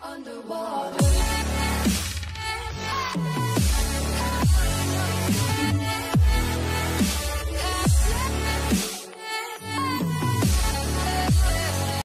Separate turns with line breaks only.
Underwater.